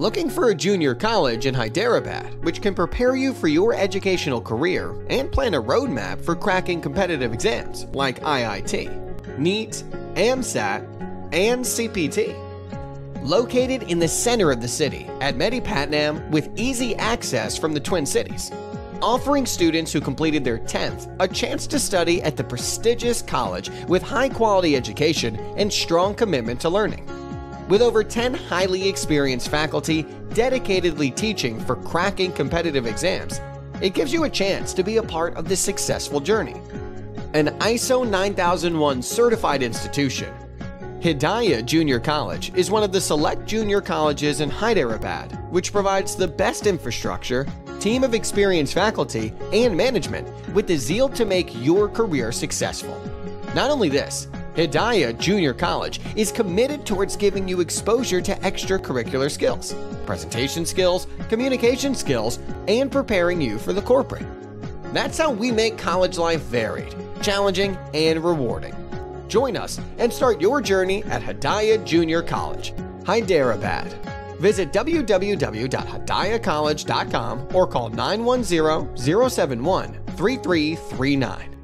Looking for a junior college in Hyderabad, which can prepare you for your educational career and plan a roadmap for cracking competitive exams like IIT, NEET, EAMCET, and CPT. Located in the center of the city at Mehdipatnam with easy access from the Twin Cities, offering students who completed their 10th a chance to study at the prestigious college with high quality education and strong commitment to learning. With over 10 highly experienced faculty dedicatedly teaching for cracking competitive exams, it gives you a chance to be a part of this successful journey. An ISO 9001 certified institution, Hidayah Junior College is one of the select junior colleges in Hyderabad, which provides the best infrastructure, team of experienced faculty, and management with the zeal to make your career successful. Not only this, Hidayah Junior College is committed towards giving you exposure to extracurricular skills, presentation skills, communication skills, and preparing you for the corporate. That's how we make college life varied, challenging, and rewarding. Join us and start your journey at Hidayah Junior College, Hyderabad. Visit www.hidayahcollege.com or call 910 071 3339.